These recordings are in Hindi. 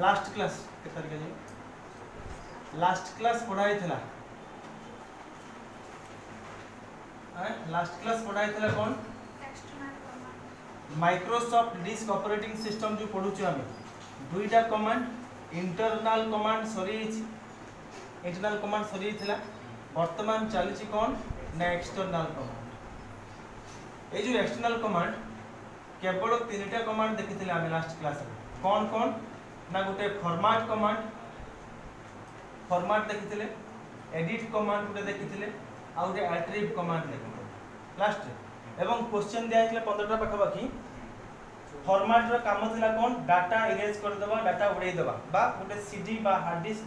लास्ट क्लास के तारीख जी लास्ट क्लास पढ़ाई थिला लास्ट क्लास पढ़ाई थिला कौन माइक्रोसॉफ्ट डिस्क ऑपरेटिंग सिस्टम जो पढ़ुचे आम दुईटा कमांड इंटरनल कमांड सरी इंटरनल कमांड सरी बर्तमान चली कौन ना एक्सटर्नाल कमांड ये जो एक्सटर्नाल कमांड केवल तीन टा कमांड देखी आम लास्ट क्लास कौन कौन না গুটে ফরম্যাট কমান্ড ফরম্যাট দেখিtile এডিট কমান্ড গুটে দেখিtile আৰু এট্ৰীব কমান্ড দেখম लास्टে এবং কোয়েশ্চন দিয়া হৈছে 15 টা পাখবাকী ফরম্যাটৰ কাম এলা কোন ডাটা এৰেঞ্জ কৰি দেবা ডাটা উৰাই দেবা বা গুটে সিডি বা Hard Disk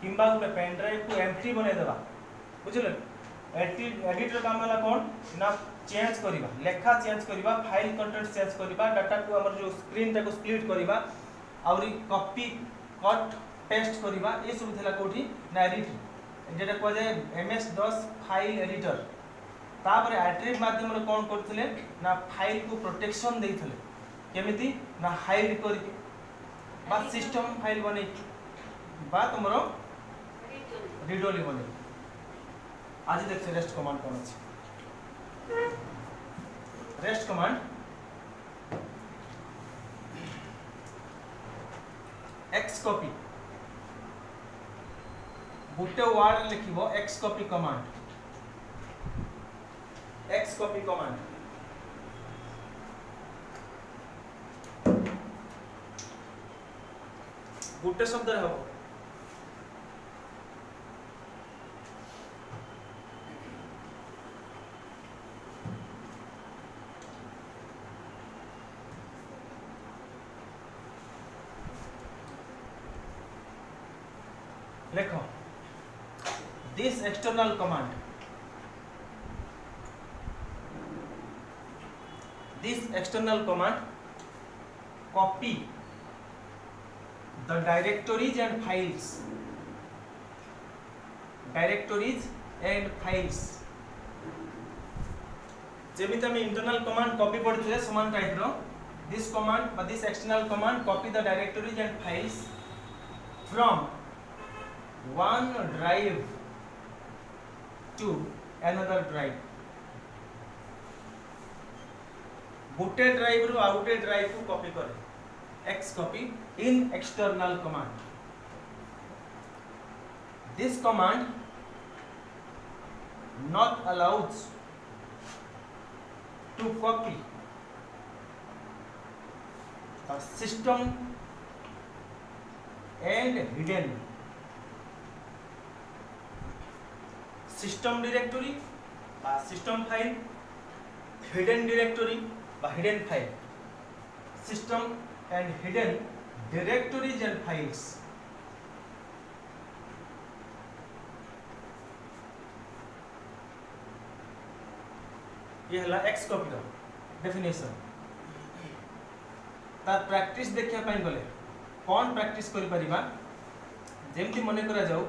কিবা গুটে পেনড্রাইভটো এম্পটি বনে দেবা বুজিলেন এডিটৰ কাম এলা কোন না চেঞ্জ কৰিবা লেখা চেঞ্জ কৰিবা ফাইল কন্টেন্ট চেঞ্জ কৰিবা ডাটাটো আমাৰ যো স্ক্রিনটাকে স্প্লিট কৰিবা আহরি কপি কট পেস্ট করা এসব লা কোটি না এডিট যেটা কুযায় M S DOS file editor তাপরে আট্রিপ মাধ্যমে কম করলে না ফাইল কু প্রোটেকশন দিয়ে কেমিতি না হাইড করি বা সিস্টম ফাইল বনাই বা তোমার রিডোলি বনাই আজ দেখছে রেস্ট কমান্ড কোন আছে রেস্ট কমান্ড एक्स कॉपी गोटे वार्ड लिखी लिखिबो x copy command x copy command गोटे शब्द हम লেখো this external command this external command copy the directories and files directories and files যেমিতি আমি ইন্টারনাল কমান্ড কপি পড়িছিলে সমান টাইপর this command বা this external command copy the directories and files from one drive to another drive गोटे ड्राइव रु आ गोटे ड्राइव को कपि करे xcopy in external command this command not allows to copy system and hidden system directory বা সিস্টেম ফাইল হিডেন ডিরেক্টরি বা hidden file system and hidden directories and files ये हला एक्स कॉपी रो डेफिनेशन तार प्रैक्टिस देखिया पाई गले कौन प्रैक्टिस करि परिबा जेमति मने करा जाऊ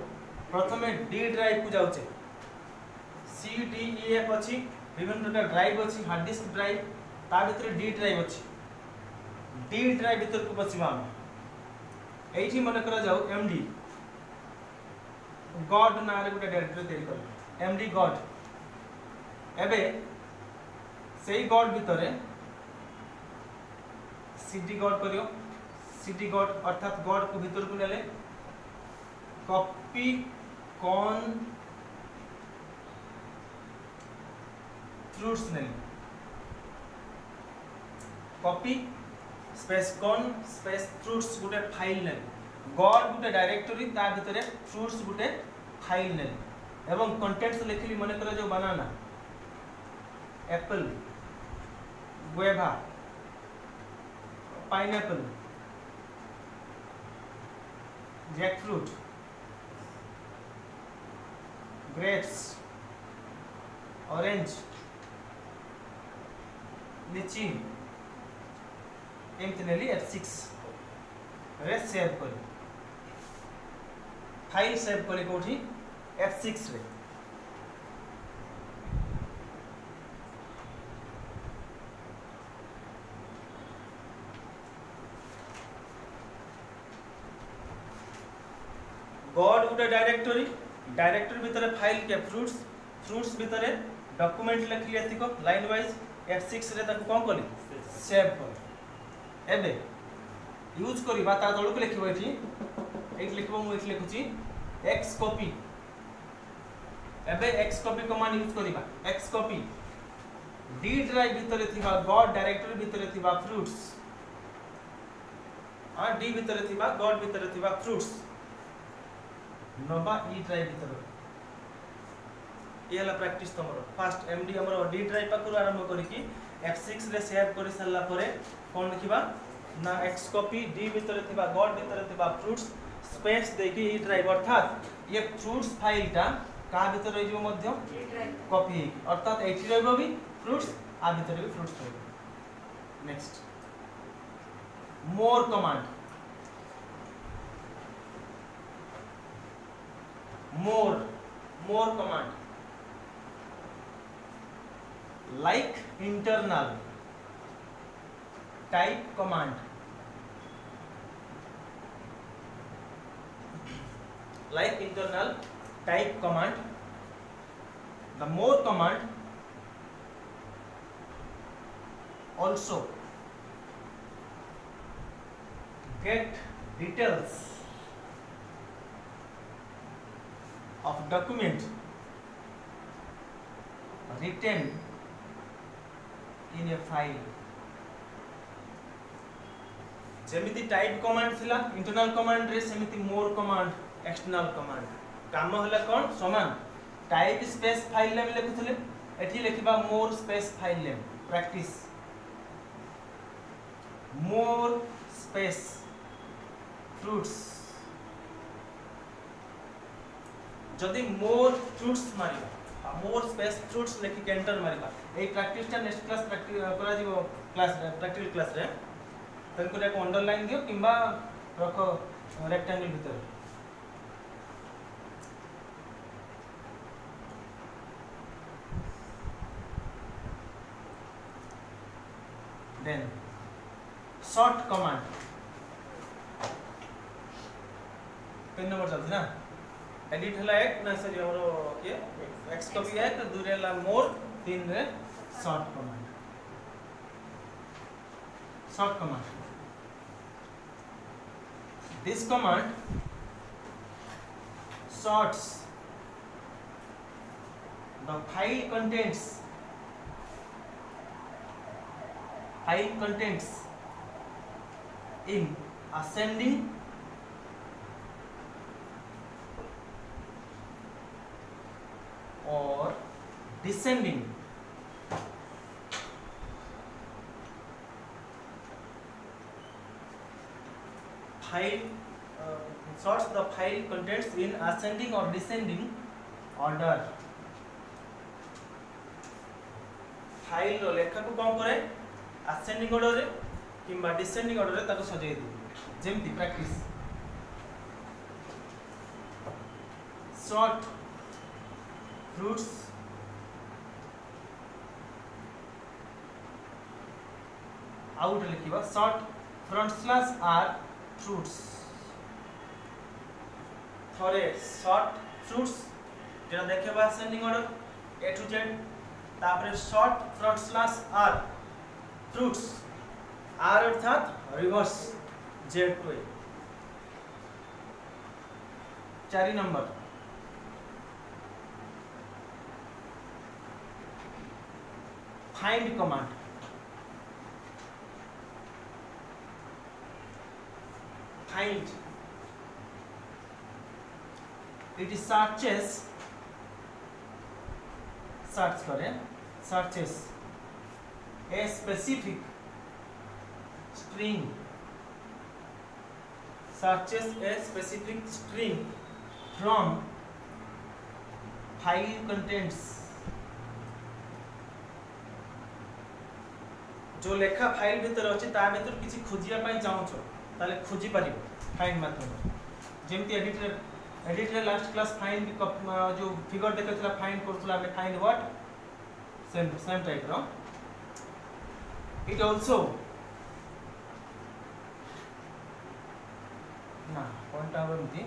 प्रथमे डी ड्राइव को जाउचे সিডিএফ অছি বিভিন্ন প্রকার ড্রাইভ অছি হার্ড ডিস্ক ড্রাইভ তা ভিতরে ডি ড্রাইভ অছি ডি ড্রাইভ ভিতরকু পশিবা আমি এইটি মনে করা যাও এমডি গড নাঁরে গোটে ডাইরেক্টরি তৈরি কল এমডি গড এবে সেই গড ভিতরে সিডি গড করিও সিডি গড অর্থাৎ গড কু ভিতরকু নেলে copy con fruits constitutionally copy space con space fruits गुटे फाइल नेम गॉड गुटे डायरेक्टरी ता भितरे फ्रूट्स गुटे फाइल नेम एवं कंटेंट्स लिखली मने कर जो banana apple guava pineapple jackfruit grapes orange ಲಿಚಿನ್ F six race save कर କଲି सेव ସେଭ୍ କଲି एफ सिक्स ସିକ୍ସରେ गड गोटे डायरेक्टोरी डायरेक्टोरी भितर फाइल के फ्रुट्स फ्रुट्स भितर डॉक्यूमेंट लिखिली एतिक लाइन वाइज F6 रे ताकू कोन कली सेव कर एबे यूज करिबा ता तळु को लिखिबो एठी एठी लिखिबो मु एठी लिखुची x कॉपी एबे x कॉपी कमांड यूज करिबा x कॉपी डी ड्राइव भितर थिबा गॉड डायरेक्टरी भितर थिबा फ्रूट्स आ डी भितर थिबा गॉड भितर थिबा फ्रूट्स नबा ई ड्राइव भितर ये प्राक्ट तुम first M D D drive पाखु आरंभ करके एफ सिक्स सेयार कर सारापर कौन देखा ना एक्स डी भितर गड भितर फ्रुट्स स्पेस देखिए ड्राइव अर्थात ये फ्रुट्स फाइलटा क्या भितर रही कपी अर्थात ये रही फ्रुट्स आ भितर भी फ्रुट्स रही next more command more more command like internal type command like internal type command the more command also get details of document written in a file যেমিতি টাইপ কমান্ড থিলা ইন্টারনাল কমান্ড রে সেমিতি মোর কমান্ড এক্সটর্নাল কমান্ড কাম হলা কোন সমান টাইপ স্পেস ফাইল নেম লিখুছিলে এটি লিখিবা more space file name practice more space fruits যদি মোর ফ্রুটস মারিবা মোর স্পেস ফ্রুটস লেখি এন্টার মারিবা এই প্র্যাকটিসটা নেক্সট ক্লাস করা যাব ক্লাস প্র্যাকটিক্যাল ক্লাস রে তেমন করে এক আন্ডারলাইন দিও কিংবা রখ রেক্টাঙ্গল ভিতরে দেন শর্ট কমান্ড তিন নম্বর চলছে না एडिट होला एक ना सॉरी हमरो के x को भी है तो दूरे ला मोर तीन रे short command short command. This command sorts the file contents file contents in ascending descending file uh, sorts the file contents in ascending or descending order file file লেখাকু কম করে আসেন্ডিং অর্ডরে কিংবা ডিসেন্ডিং অর্ডরে তাকে সজাই দিই যেমতি practice sort roots ଆଉ ଗୋଟେ ଲେଖିବା sort front slash R fruits ଥରେ ସର୍ଟ ଫ୍ରୁଟ୍ସ যেটা দেখেবা ascending order a to z তারপরে sort front slash R fruits R অর্থাৎ রিভার্স জেড টু এ চারি নম্বর find command kind. It is searches, search kare searches a specific string, searches a specific string from file contents. जो लेखा फाइल भितर अच्छे ता भर कि खोजापी चाहूँ ताल खोजीपर फाइन मेथड जमी editor editor last class find जो फिगर देखा फाइन कर find what same same type row it also ना point amti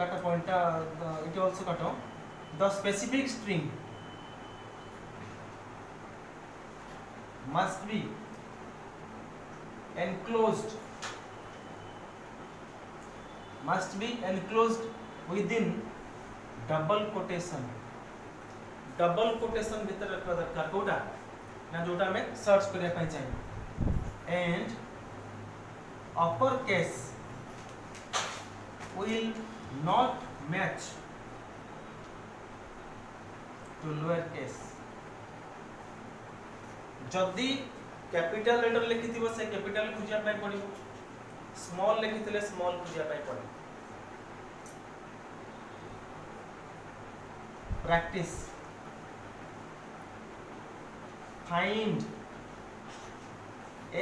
cut point it also cut the specific string must be enclosed must be enclosed within double quotation double quotation ভিতরে রাখা দরকার কোটা না যেটা আমি সার্চ করিয়া পাই চাই and upper case will not match to lower case যদি ক্যাপিটাল লেটার লিখিথিব সে ক্যাপিটাল খুঁজিয়া পাই পড়িব ସ୍ମଲ୍ ଲେଖିଥିଲେ ସ୍ମଲ୍ ଖୋଜିବା ପାଇଁ ପଡ଼ିବ practice find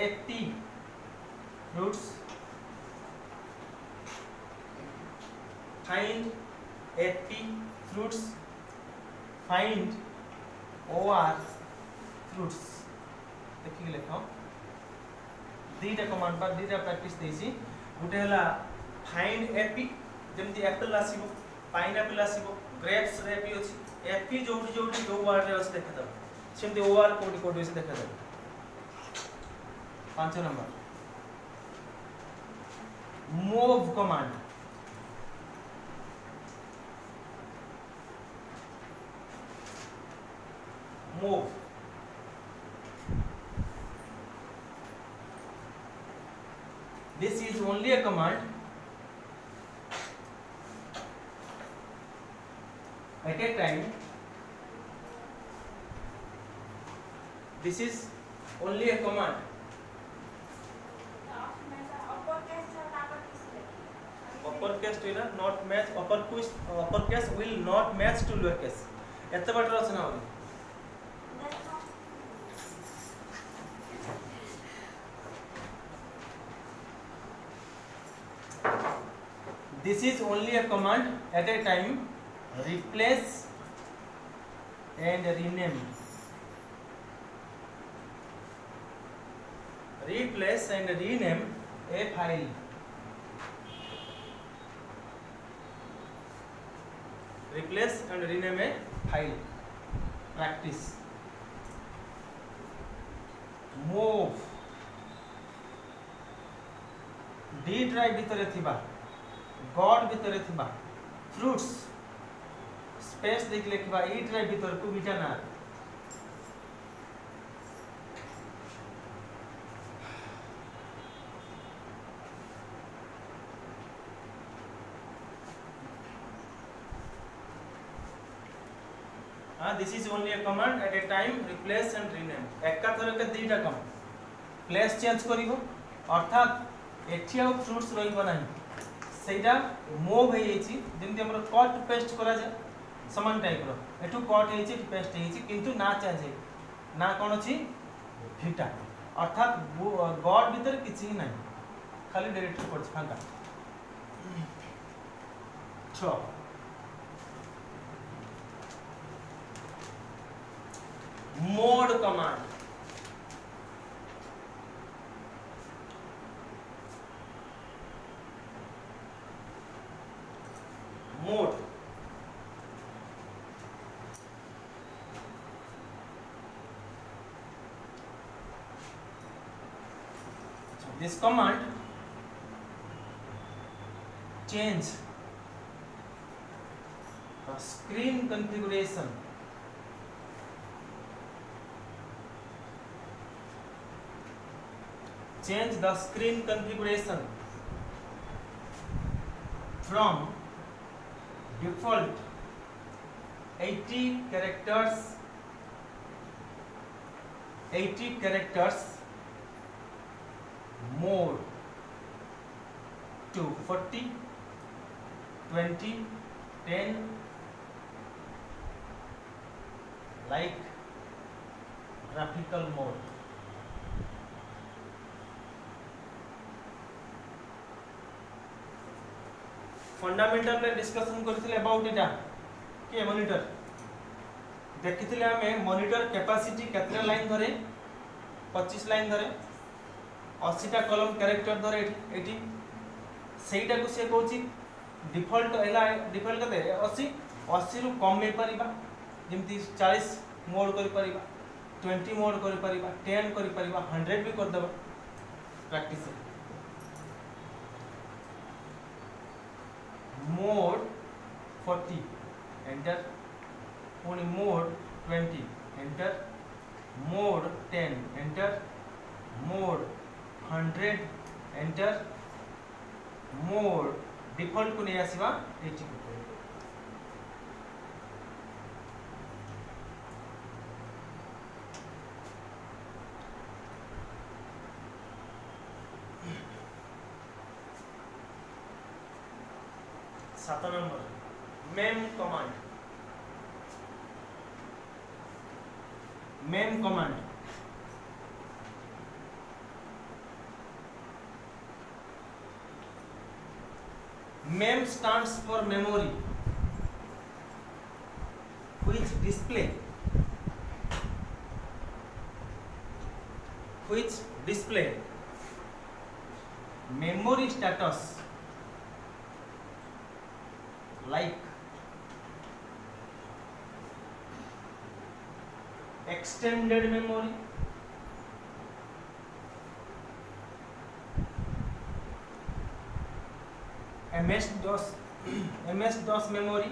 ap fruits find ap fruits find or fruits ଦେଖିକି दुटा कमाण दुटा प्राक्ट देसी गोटे फाइंड एपि जमी एपल आसो पाइन आपल आसव ग्रेप्स एपि अच्छे एपि जो जो जो वार्ड में अच्छे देखा सेमती ओ आर कौट कौट अच्छे देखा पांच number move command move only a command at a time this is only a command uppercase to not match uppercase uppercase will not match to lowercase ಎತ್ತ ಬಟ್ರ ರಚನೆ ಅವ್ರಿಗೆ this is only a command at a time replace and rename replace and rename a file replace and rename a file practice move D drive ভিতরে থিবা गड भितर फ्रुट्स स्पेस देखे इट भर को भी जाना this is only a command at a time replace and rename एकाथर के दुटा कमांड प्लेस चेंज करिवो अर्थात एठिया फ्रूट्स रहइबो नहीं সেইটা মুভ হয়ে যাইছি যেমনি আমরা কট পেস্ট করা যায় সমান টাইপর এটু কট হয়েছে এটু পেস্ট হয়েছে কিন্তু না চেঞ্জ হয়ে না কোন ଅଛି ভিটা অর্থাৎ গড ভিতরে কিছু নাই খালি ডিরেক্টরি পড়ছে ফাঁকা ছ mode command mode so this command change the screen configuration change the screen configuration from default 80 characters 80 characters more to 40 20 10 like graphical mode fundamental रे डिस्कशन करथिले अबाउट इटा के मॉनिटर देखी हमें मॉनिटर कैपेसिटी कतटा लाइन धरे 25 लाइन धरे 80 टा कॉलम कैरेक्टर धरे ये सहीटा को से कौच डिफॉल्ट एला डिफॉल्ट कते 80 80 रु कम नहीं पार जेमति 40 मोड कर 20 मोड कर 10 कर 100 भी कर करदे practice mode 40 enter only mode 20 enter mode 10 enter mode 100 enter mode default को नहीं आसवा एग्जीक्यूट सात mem command mem command mem stands for memory which display which display memory status extended memory M S DOS M S DOS memory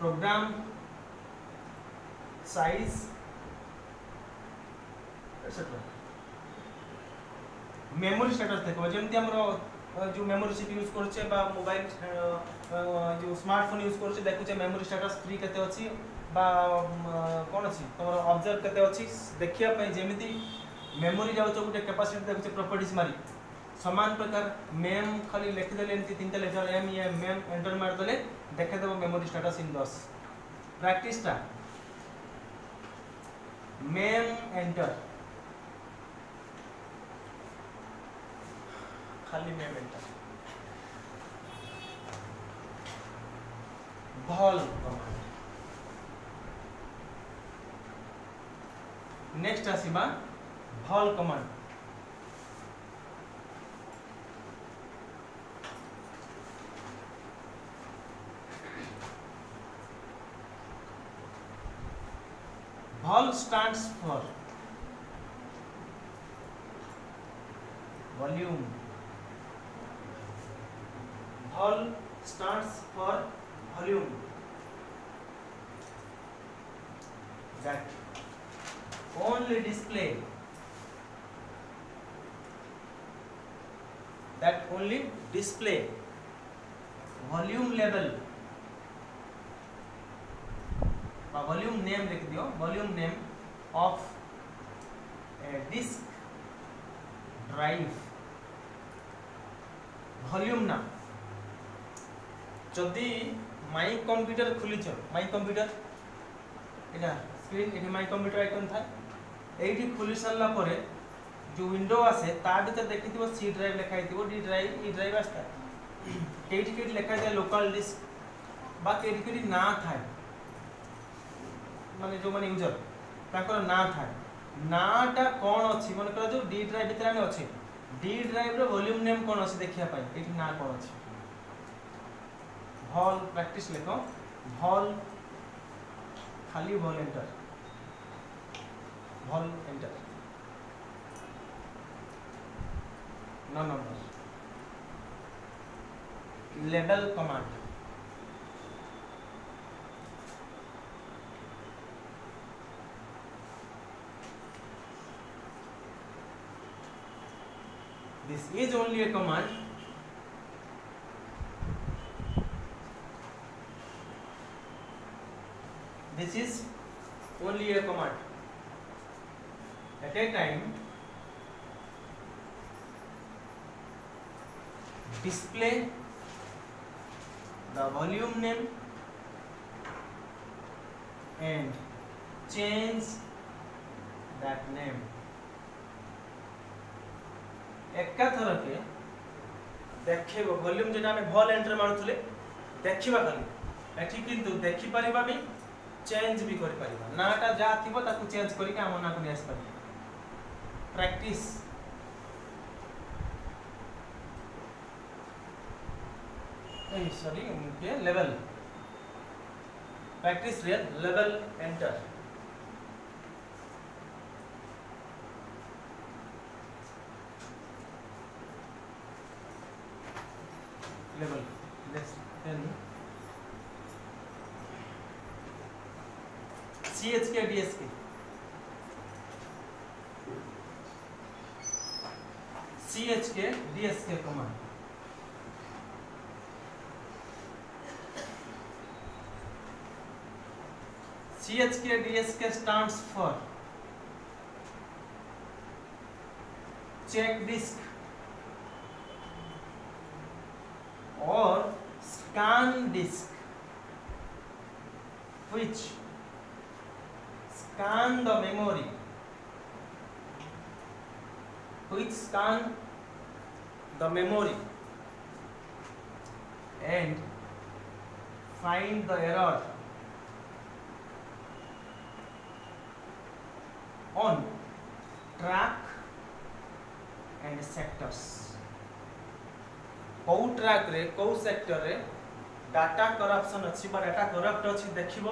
program size etcetera memory status দেখো जो मेमोरी যে यूज कर मोबाइल जो स्मार्टफोन यूज कर স্মার্টফোন मेमोरी स्टेटस फ्री के कौन কোণ तुम अबजर्व के देखापी जमी मेमोरी পাই যেমিতি মেমোরি যাউছ গোটে ক্যাপাসিটি प्रकार मेम खाली लिखिदेले एम तीन लेटर एम या मेम एंटर मारदे देखेदेव मेमोरी स्टाटस इन दस प्राक्टा मेम एंटर खाली मेम एंटर भल कमांड नेक्स्ट आसवा vol command vol stands for volume vol stands for volume that only display that only display volume level volume name लिख दियो volume name of disk drive volume ना जदि माई कंप्यूटर खोलीच माई कंप्यूटर এটা স্ক্রিন এটি মাই কম্পিউটার আইকন থাকে এইটি খুলি সারা পরে যে উইন্ডো আসে তা ভিতরে দেখিথিব সি ড্রাইভ লেখা হইথিব ডি ড্রাইভ ই ড্রাইভ আসতে কেইটি কেইটি লেখা যায় লোকাল ডিস্ক বা কেইটি কেইটি না থাকে মানে যে ইউজর তাঁর না থাকে নাটা কোণ অছি মনে করা যে ডি ড্রাইভ ভিতরে আমি অছি ডি ড্রাইভ র ভলিউম নেম কোণ অছি দেখিয়া পাই এটি না কোণ অছি ভল প্র্যাকটিস লেখ ভল খালি ভল এন্টার धन enter now number level command this is only a command this is only a command તે time display the volume name and change that name એક કા તરફે દેખે વો વોલ્યુમ જે ના મે ભલ એન્ટર માણતલે દેખીવા ખાલી આઠી કીંતુ દેખી પરિવા ભી ચેન્જ ભી કરી પરિવા નાટા જા થિબો તાકુ ચેન્જ કરી કામો નાકુ દે આસ પર प्रैक्टिस सॉरी उनके level practice real level enter level less than C H K D K DHK, DSK command. CHK, DSK stands for check disk or scan disk, which scan the memory, which scan the memory and find the error on track and sectors কেউ ট্রাকরে কেউ সেক্টরে ডাটা করপশন অছি বা ডাটা করপ্ট অছি দেখিব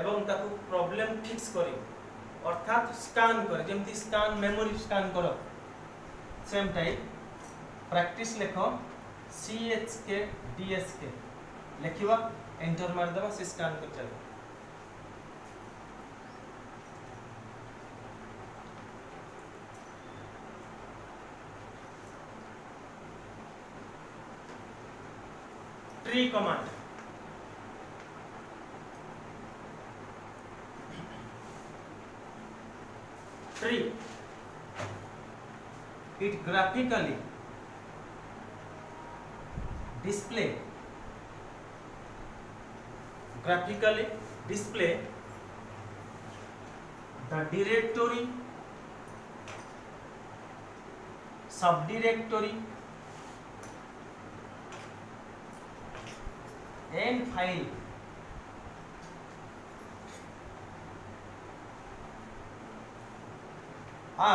এবং তাকে প্রবলেম ফিক্স করিব অর্থাৎ স্কান করে যেমতি স্কান মেমোরি স্কান কর সেম টাইপ प्राक्टिस लिख C H K D S K लिख एंटर मारद सी स्कान कर चल tree command tree it graphically display graphically display the directory subdirectory and file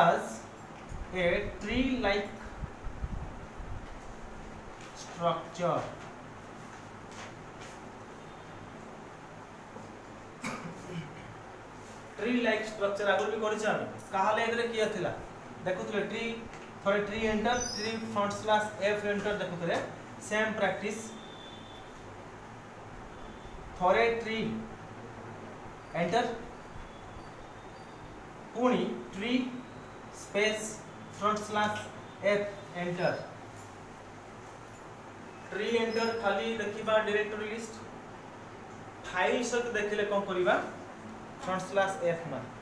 as a tree like structure tree like structure आगे भी करा कहा किए था देखुले ट्री थे tree enter tree front slash F enter देखुले same प्राक्ट थे ट्री एंटर पुणी tree space front slash F enter tree enter ଖାଲି ଦେଖିବା ଡିରେକ୍ଟୋରୀ ଲିଷ୍ଟ ଫାଇଲ୍ ସହିତ ଦେଖିଲେ କ'ଣ କରିବା ଫ୍ରଣ୍ଟ ସ୍ଲାସ୍ ଏଫ୍ ମାର୍କ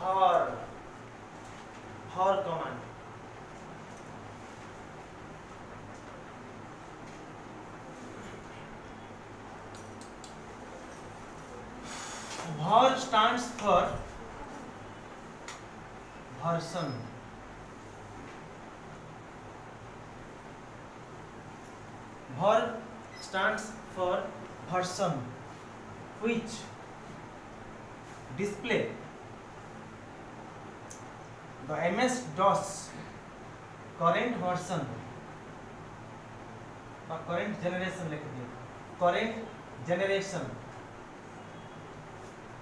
भर भर कमांड भर stands for हर्सन भर stands for version which display the ms dos current version और करंट जनरेशन लिख दिए current generation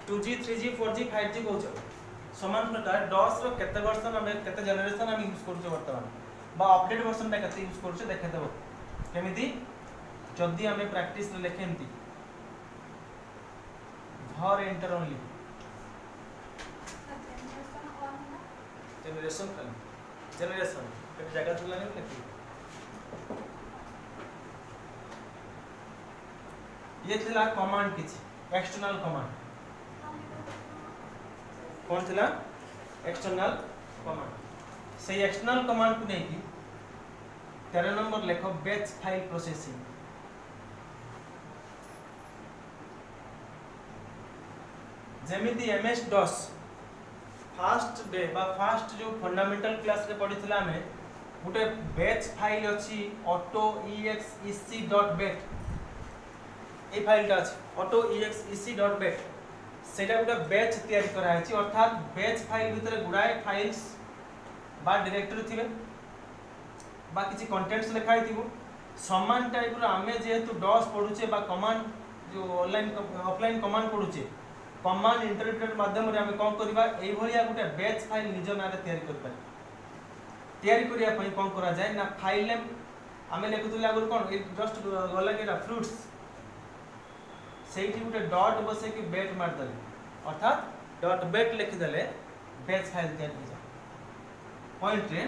two G three G four G five G कौच समान प्रकार डस रत भर्सन आते जेनेसन आम यूज करतमान अपडेट भर्सन टाइम के यूज करुचे देखेदेव कमी जदि आम प्राक्ट लिखती भर एंटर ओनली जेनेसन जेनेसन जगह थी लिख ये थी कमाण किसी एक्सटर्नाल कमाण कौन थी ना एक्सटर्नल कमांड से एक्सटर्नल कमांड को लेकिन तेरह नंबर लेख बेच फाइल प्रोसेसिंग जमी M S DOS first day first जो फंडामेंटल क्लास रे पढ़ी आम गोटे बेच फाइल अच्छी अटो इएक्स इसी डट बेट ये फाइलटा अच्छे अटो इएक्स इसी डट बेट সেটা গোটা ব্যাচ তৈরি করা হয়েছে অর্থাৎ ব্যাচ ফাইল ভিতরে গুড়ায় ফাইলস বা ডিরেক্টরি থিবে বা কিছু কন্টেন্টস লেখা হইতিব সমান টাইপর আমি যেহেতু ডস পড়ুছে বা কমান্ড যে অনলাইন অফলাইন কমান্ড পড়ুছে কমান্ড ইন্টারপ্রেট মাধ্যমে আমি কম করিবা এই ভলিয়া গোটে ব্যাচ ফাইল নিজ নামে তৈরি করতে পারি তৈরি করিয়া পই কম করা যায় না ফাইল নেম আমি লেখুলে আগর কোণ জস্ট গলা কি ফ্রুটস সেইটি গোটে ডট বসে বসাইকি বেট মারিদেলি অর্থাৎ ডট বেট লিখিদেলে বেচ ফাইল তৈরি হয়ে যায় পয়েন্টরে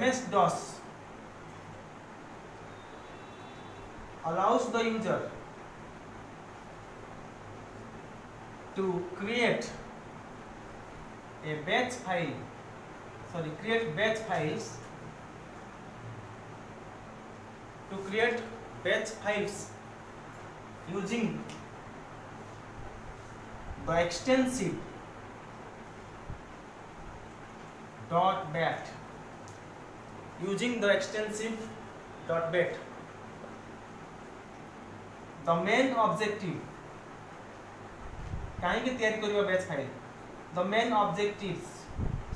ms dos allows the user to create a batch file sorry create batch files to create batch files using the extensive dot bat using the extensive dot bat the main objective କାହିଁକି ତିଆରି କରିବା batch file the main objectives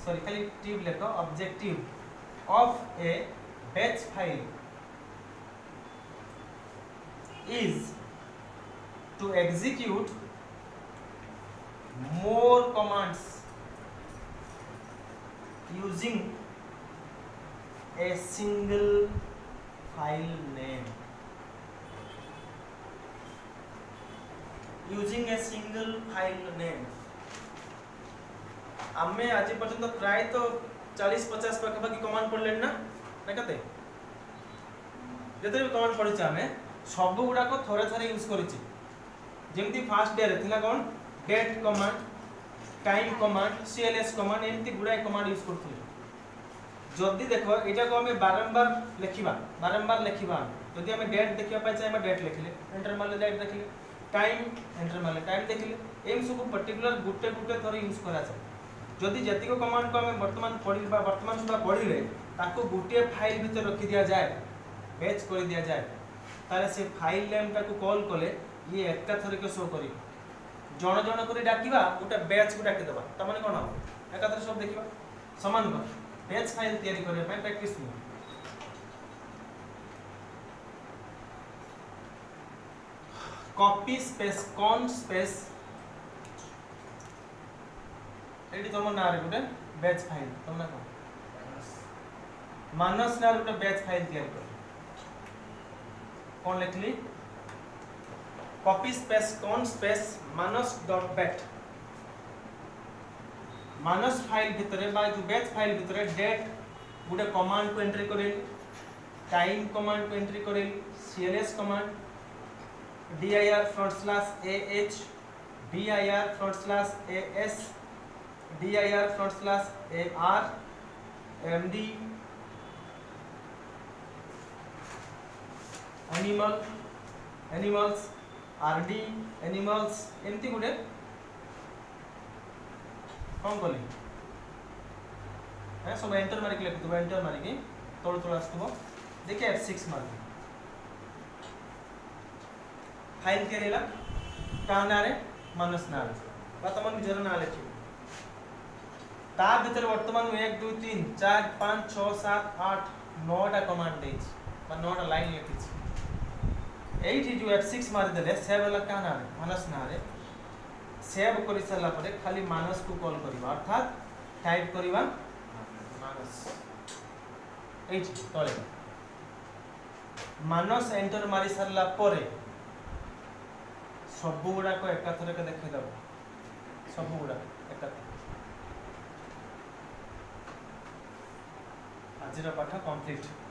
ସରି ଖାଲି ଟିଭ୍ ଲେଖ objective of a batch file is to execute more commands using a single file name using a single file name ଆମେ ଆଜି ପର୍ଯ୍ୟନ୍ତ ପ୍ରାୟତଃ ଚାଳିଶ ପଚାଶ ପାଖାପାଖି କମାଣ୍ଡ ପଢ଼ିଲେଣି ନା ନା କେତେ ଯେତେ ବି କମାଣ୍ଡ ପଢ଼ିଛେ ଆମେ ସବୁ ଗୁଡ଼ାକ ଥରେ ଥରେ ୟୁଜ୍ କରିଛି ଯେମିତି ଫାର୍ଷ୍ଟ ଡେରେ ଥିଲା କ'ଣ date command time command cls command एमती गुड़ाए कमांड यूज करते जदि देख यहाँ आम बारंबार लिखा बारंबार लिखा जदि आम डेट देखा चाहिए डेट लिखले एंटर मारे डेट देखे टाइम एंटर मारे टाइम देखे एम सब पर्टिकुलर गोटे गोटे थर यूज कराए जदि जतिक कमांड को आम बर्तमान पढ़ी बर्तमान सुधा पढ़ले गोटे फाइल भितर रखि दि जाए बेच कर दि जाए तो फाइल नेम टाक कल कले ये एक थरक शो करें জন জন করে ডাকিবা গোটা ব্যাচ কু ডাকি দেবা তার মানে কোন হবে একাধারে সব দেখিবা সমান ভাবে ব্যাচ ফাইল তৈরি করে পাই প্র্যাকটিস নিও কপি স্পেস কোন স্পেস এটি তোমার না রে গোটে ব্যাচ ফাইল তোমরা কোন মানস না রে গোটে ব্যাচ ফাইল তৈরি করে কোন লিখলি कॉपी स्पेस कौन स्पेस मानस डॉट बैट मानस फाइल भितरे बाय जो बैच फाइल भितरे डेट गोटे कमांड को एंट्री करेली टाइम कमांड को entry Kareli CLS command DIR front slash A H DIR front slash A S DIR front slash A R MD animal animals RD animals ଏମିତି ଗୋଟେ କ'ଣ କଲି হ্যাঁ সব এন্টার মারিকি লেখুথিব এন্টার মারিকি তলু তলু আসুব দেখি এফ সিক্স মারি ফাইল তিয়ারি হল তা নাঁরে মানুষ নাঁ বা তোমার নিজের নাঁ লেখিব তা ভিতরে বর্তমান এক দুই তিন চার পাঁচ ছ সাত আট নটা কমান্ড দিয়েছি বা নটা লাইন লিখিছি এইটি ଯେଉଁ ଏଫ୍ ସିକ୍ସ ମାରିଦେଲେ ସେଭ୍ ହେଲା କାହା ନାଁରେ ମାନସ ନାଁରେ ସେଭ୍ କରିସାରିଲା ପରେ ଖାଲି ମାନସକୁ କଲ୍ କରିବା ଅର୍ଥାତ୍ ଟାଇପ୍ କରିବା ମାନସ ଏଇଠି ତଳେ ମାନସ ଏଣ୍ଟର ମାରି ସାରିଲା ପରେ ସବୁଗୁଡ଼ାକ ଏକାଥରକେ ଦେଖେଇଦେବ ସବୁଗୁଡ଼ାକ ଏକାଥର ଆଜିର ପାଠ କମ୍ପ୍ଲିଟ୍